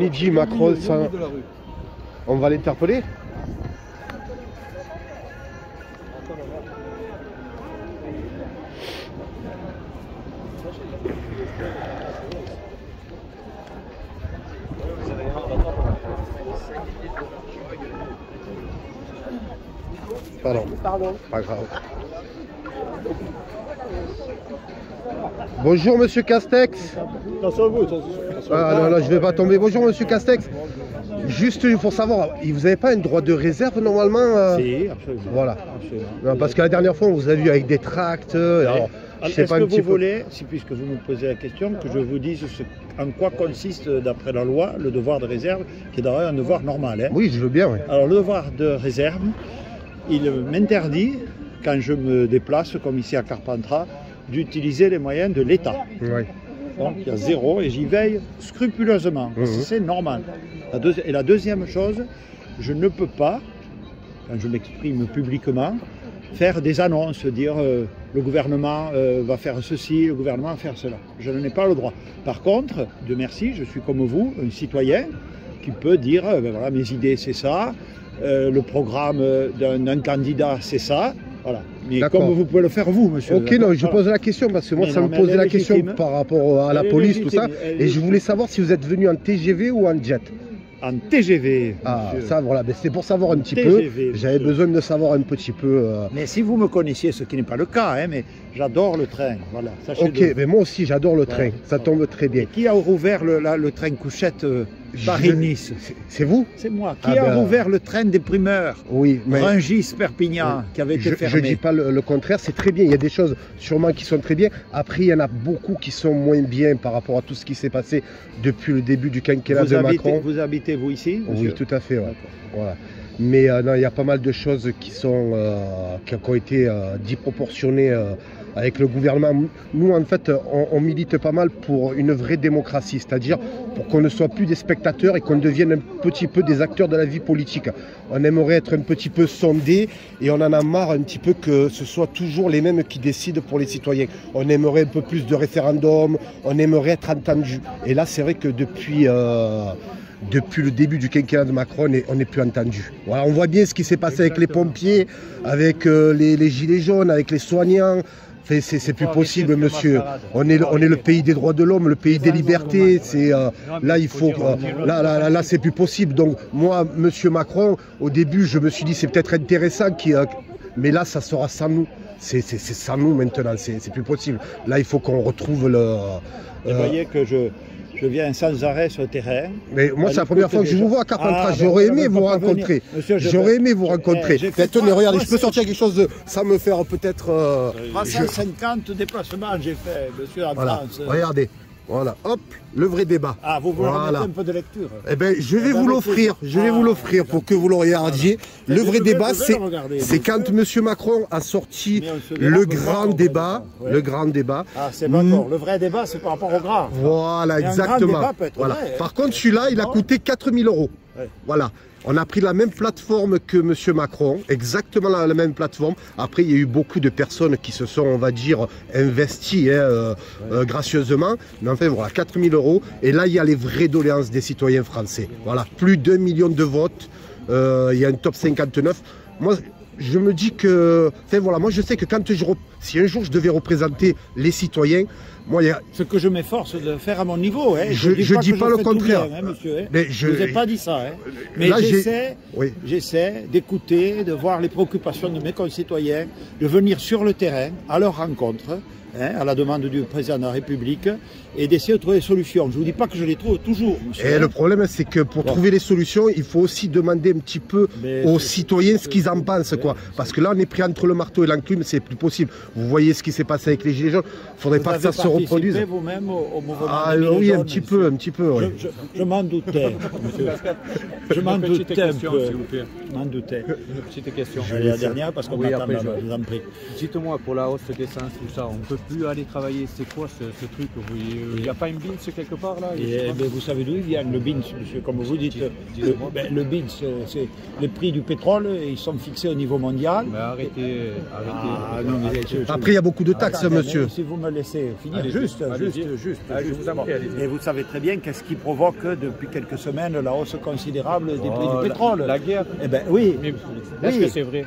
Midi, Macron, ça... on va l'interpeller Pardon. Pardon. Pas grave. Bonjour Monsieur Castex. Attention à vous. Ah non, non, je vais pas tomber. Bonjour Monsieur Castex. Juste pour savoir, vous n'avez pas un droit de réserve normalement euh Si, absolument. Voilà. Absolument. Non, parce que la dernière fois, on vous a vu avec des tracts. euh, Alors, je Alors, sais Est-ce pas que un petit vous peu. voulez, si puisque vous me posez la question, que je vous dise ce- en quoi consiste, d'après la loi, le devoir de réserve, qui est d'ailleurs un devoir normal. hein. Oui, je veux bien. oui. Alors le devoir de réserve, il m'interdit, quand je me déplace, comme ici à Carpentras, d'utiliser les moyens de l'État. Oui. Donc il y a zéro et j'y veille scrupuleusement. Mhm. C'est normal. La et la deuxième chose, je ne peux pas, quand je m'exprime publiquement, faire des annonces, dire euh, le gouvernement euh, va faire ceci, le gouvernement va faire cela. Je n'en ai pas le droit. Par contre, de merci, je suis comme vous, un citoyen qui peut dire, euh, ben voilà, mes idées c'est ça, le programme d'un candidat c'est ça. Voilà. Mais comme vous pouvez le faire vous, monsieur. Ok, non, je Voilà. pose la question parce que moi, Mais ça non, me posait la question légitime. par rapport à la Elle police, tout ça. Et je voulais savoir si vous êtes venu en TGV ou en jet. En TGV. Ah, monsieur. ça, voilà. C'est pour savoir un petit TGV, peu. J'avais besoin de savoir un petit peu. euh, Mais si vous me connaissiez, ce qui n'est pas le cas, hein, mais j'adore le train. Voilà. Ok, mais moi aussi, j'adore le train. Ça tombe très bien. Et qui a rouvert le, la- le train couchette euh, Paris-Nice C'est- vous C'est moi. Qui Ah a ben- rouvert le train des primeurs Oui, mais. Rungis-Perpignan, qui avait été Je ne fermé dis pas le, le contraire, c'est très bien. Il y a des choses sûrement qui sont très bien. Après, il y en a beaucoup qui sont moins bien par rapport à tout ce qui s'est passé depuis le début du quinquennat vous, de habitez, Macron. vous habitez, vous, ici Oui, tout à fait. ouais. D'accord. Voilà. Mais euh, non, il y a pas mal de choses qui sont euh, qui, ont été euh, disproportionnées avec le gouvernement. Nous, en fait, on, milite pas mal pour une vraie démocratie, c'est-à-dire pour qu'on ne soit plus des spectateurs et qu'on devienne un petit peu des acteurs de la vie politique. On aimerait être un petit peu sondés et on en a marre un petit peu que ce soit toujours les mêmes qui décident pour les citoyens. On aimerait un peu plus de référendum, on aimerait être entendu. Et là, c'est vrai que depuis depuis le début du quinquennat de Macron, on n'est plus entendu. Voilà, on voit bien ce qui s'est passé avec les pompiers, avec euh, les, les gilets jaunes, avec les soignants. Enfin, c'est plus possible, monsieur. On est, le- on est le pays des droits de l'homme, le pays des libertés. C'est euh, là, il faut. euh, là, là, là, là, c'est plus possible. Donc, moi, monsieur Macron, au début, je me suis dit, c'est peut-être intéressant, qu'il, mais là, ça sera sans nous. C'est sans nous maintenant. C'est plus possible. Là, il faut qu'on retrouve le. Vous euh, voyez que je, je viens sans arrêt sur le terrain. mais moi, c'est la première fois que je vous vois à Carpentras. Ah, ben, J'aurais aimé vous rencontrer. J'aurais aimé vous rencontrer. Tenez, regardez, je peux sortir quelque chose de. Ça me faire peut-être. euh, je- 350 déplacements j'ai fait, monsieur, en Voilà. France. Regardez. Voilà. Hop, le vrai débat. Ah, vous voulez Voilà. un peu de lecture Eh ben, je vais Eh vous l'offrir. Je vais vous l'offrir pour que vous le regardiez. Le vrai débat, c'est quand Monsieur Macron a sorti le grand débat. Le grand débat. Ah, c'est d'accord. Le vrai débat, c'est par rapport au gras. Voilà, grand exactement. débat peut être Voilà. vrai. Par contre, celui-là, il a coûté 4000 euros. Ouais. Voilà. On a pris la même plateforme que M. Macron, exactement la, la même plateforme. Après, il y a eu beaucoup de personnes qui se sont, on va dire, investies hein, euh, euh, gracieusement. Mais enfin, voilà, 4000 euros. Et là, il y a les vraies doléances des citoyens français. Voilà, plus d'un million de votes. Euh, il y a un top 59. Moi, je me dis que, enfin voilà, moi je sais que quand si un jour je devais représenter les citoyens, moi a, Ce que je m'efforce de faire à mon niveau. Hein. Je- je dis pas le contraire. bien, hein, monsieur, hein. Mais je- je vous ai pas dit ça. Hein. Mais Là, j'ai- j'essaie, oui. d'écouter, de voir les préoccupations de mes concitoyens, de venir sur le terrain, à leur rencontre, à la demande du président de la République, et d'essayer de trouver des solutions. Je ne vous dis pas que je les trouve toujours, monsieur. Et le problème, c'est que pour Bon. trouver les solutions, il faut aussi demander un petit peu Mais aux citoyens ce qu'ils en pensent, quoi. Parce que là, on est pris entre le marteau et l'enclume, c'est plus possible. Vous voyez ce qui s'est passé avec les Gilets jaunes. Il faudrait Vous pas que ça se reproduise. vous-même au, au mouvement Ah des oui, un jaunes, petit monsieur. peu, un petit peu, oui. Je, je- je m'en doutais, monsieur. Je m'en Une petite doutais un question, peu. s'il vous plaît. Je m'en doutais. Une petite question. Je vais la dernière parce qu'on Oui, après, là-bas, je- je vous en prie. Dites-moi, pour la hausse d'essence, tout ça, on ne peut plus aller travailler. C'est quoi ce, ce truc Il n'y a pas une binge quelque part là Et, eh ben, vous savez d'où il vient le BINS, monsieur, comme vous dites. Le, ben, le BINS, euh, c'est les prix du pétrole, ils sont fixés au niveau mondial. Mais arrêtez, arrêtez. Ah, non, mais je- je- Après, il y a beaucoup de taxes, monsieur. Si vous me laissez finir. Allez-y, juste, juste, juste. Ah, je juste. vous prie. Et vous savez très bien qu'est-ce qui provoque depuis quelques semaines la hausse considérable des prix Oh, du la- pétrole. La guerre. Eh ben oui. Mais est-ce Oui. que c'est vrai?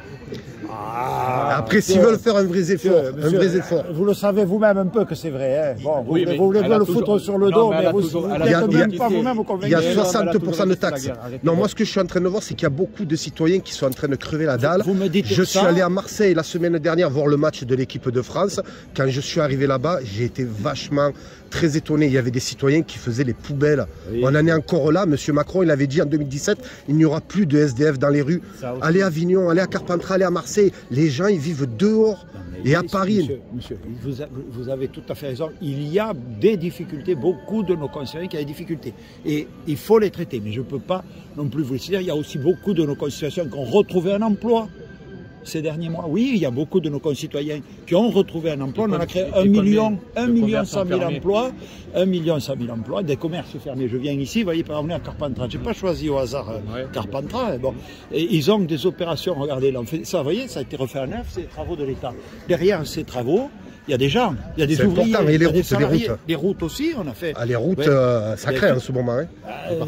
Ah, Après, s'ils veulent faire un vrai effort, monsieur, un vrai effort. Vous le savez vous-même un peu que c'est vrai. Hein. Bon, vous, Oui, voulez- vous a le toujours- foutre sur le Non, dos, mais vous toujours- vous n'êtes même pas vous-même Il y a Mais convaincu. non, mais elle a 60% de taxes. Non, moi, ce que je suis en train de voir, c'est qu'il y a beaucoup de citoyens qui sont en train de crever la dalle. Vous me dites Je suis allé à Marseille la semaine dernière voir le match de l'équipe de France. Quand je suis arrivé là-bas, j'ai été vachement très étonné. Il y avait des citoyens qui faisaient les poubelles. Oui. On en est encore là. Monsieur Macron, il avait dit en 2017, il n'y aura plus de SDF dans les rues. Allez à Avignon, allez à Carpentras, allez à Marseille. Les gens, ils vivent dehors. Et à Paris. Monsieur, monsieur, vous, a- vous avez tout à fait raison. Il y a des difficultés, beaucoup de nos concitoyens qui ont des difficultés. Et il faut les traiter. Mais je ne peux pas non plus vous le dire. Il y a aussi beaucoup de nos concitoyens qui ont retrouvé un emploi ces derniers mois. Oui, il y a beaucoup de nos concitoyens qui ont retrouvé un emploi. On en a créé Et un combien million, un de million commerces cent mille fermés emplois, un million cent mille emplois, des commerces fermés. Je viens ici, vous voyez, par exemple, à Carpentras. Je n'ai pas choisi au hasard euh, Ouais. Carpentras. Bon. Et ils ont des opérations, regardez, là, on fait- ça, vous voyez, ça a été refait à neuf, c'est des travaux de l'État. Derrière ces travaux, il y a des gens, il y a des C'est ouvriers, il y les a routes, les routes. Les routes aussi, on a fait. Ah, les routes, Ouais. euh, ça tout- en ce moment. hein. Euh,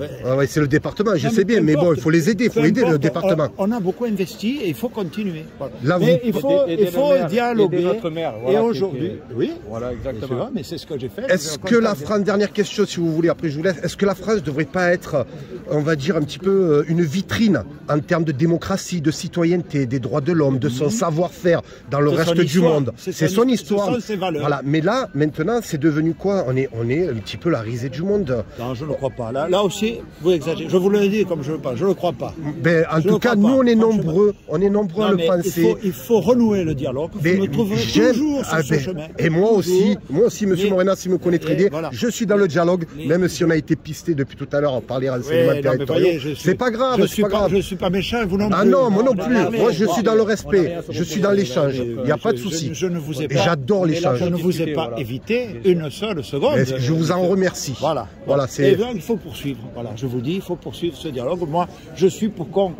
ouais. Ah ouais, c'est le département, je Non, sais bien, mais bon, il faut les aider, il faut aider le département. On, on a beaucoup investi et il faut continuer. Voilà. Là, mais vous- il faut, Aider- il faut maire, dialoguer. aider notre maire, et voilà, aujourd'hui, oui, Voilà, exactement. mais c'est ce que j'ai fait. Est-ce que la France, dernière question si vous voulez, après je vous laisse, est-ce que la France ne devrait pas être, on va dire, un petit peu euh, une vitrine en termes de démocratie, de citoyenneté, des droits de l'homme, de son savoir-faire dans le reste du monde? c'est C'est son son his- histoire. ce sont ses valeurs. Voilà. Mais là, maintenant, c'est devenu quoi on est, on est un petit peu la risée du monde. Non, je ne crois pas. Là, là aussi, vous exagérez. Je vous le dis comme je veux pas. Je ne crois pas. Ben, en Je tout cas, nous, on est nombreux, on est nombreux à le penser. il, faut, il faut renouer le dialogue. Vous Mais me trouverez j'aime- toujours sur ah ce ben, chemin. Et moi aussi, moi aussi, Monsieur Mais- Morena, s'il me connaît très bien, voilà. je suis dans le dialogue, Mais- même si on a été pisté depuis tout à l'heure à parler Ouais, renseignements mais territoriaux. C'est pas grave, je suis pas grave. Je suis pas méchant, vous non Ah non, moi non plus. Moi, je suis dans le respect. Je suis dans l'échange. Je- Il n'y a pas de souci. Je ne vous ai Et pas. j'adore là l'échange. Je ne vous ai pas voilà. évité une seule seconde. Mais je vous en remercie. Voilà. Voilà, Et c'est. bien, il faut poursuivre. Voilà, je vous dis, il faut poursuivre ce dialogue. Moi, je suis pour qu'on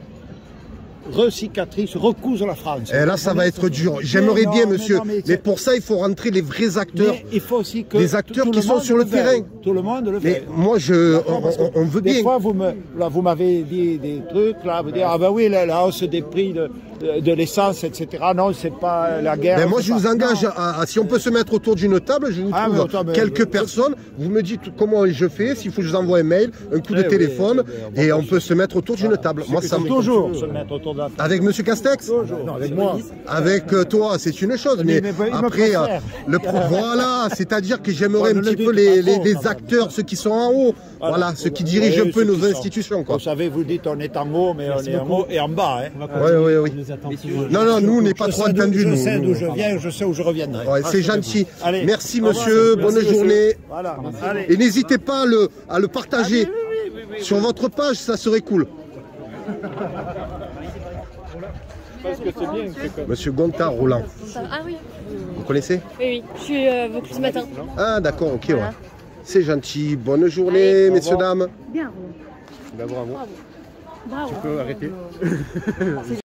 recicatrice, recouse la France. Et là, ça va être dur. J'aimerais bien, mais monsieur. non, mais pour ça, il faut rentrer les vrais acteurs. Mais il faut aussi que Les acteurs qui le sont sur le terrain. Tout le monde le Mais fait. moi, je, on, veut des bien. fois, vous me, là, vous m'avez dit des trucs, là, vous dites, ah ben oui, la, la hausse des prix de, de, de l'essence, etc. Non, c'est pas la guerre. Mais moi, je pas- vous engage à, à- si on peut se mettre autour d'une table, je vous Ah, trouve quelques personnes. Vous me dites comment je fais, s'il faut que je vous envoie un mail, un coup de Eh oui, téléphone, eh et on peut se mettre autour d'une table. Moi, ça me toujours se mettre autour Avec Monsieur Castex Non, avec moi. Avec euh, toi, c'est une chose, mais, après, euh, le pro- voilà, c'est-à-dire que j'aimerais un petit peu les, acteurs, ceux qui sont en haut, voilà, ceux qui dirigent un peu nos institutions, quoi. Vous savez, vous dites on est en haut, mais on est en haut et en bas. Hein. Oui, oui, oui. Non, non, nous, on n'est pas trop entendus, Je sais d'où je viens, je sais où je reviendrai. C'est gentil. Merci, monsieur. Bonne journée. Et n'hésitez pas à le, à le partager sur votre page, ça serait cool. Parce que c'est bien. c'est que- Monsieur Gontard Roland, Ah oui, vous connaissez? Oui, oui. Je suis euh, vos ce matin. Ah, d'accord, ok, ouais. Voilà. C'est gentil. Bonne journée, Allez, messieurs, dames. Bien. Ben, bravo. Bravo. Tu peux arrêter.